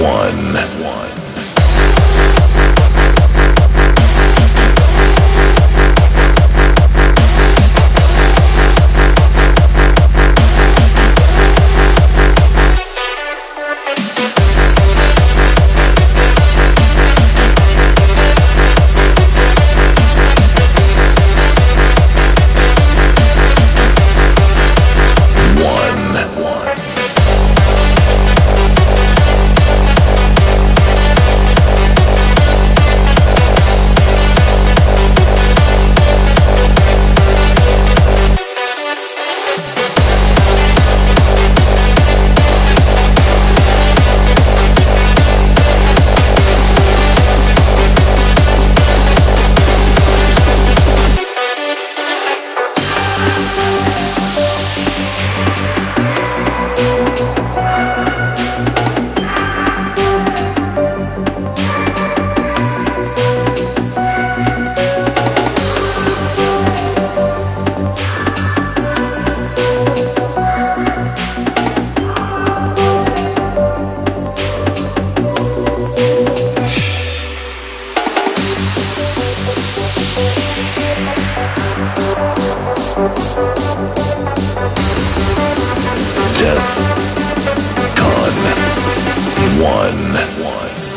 one 1. DEFCON 1.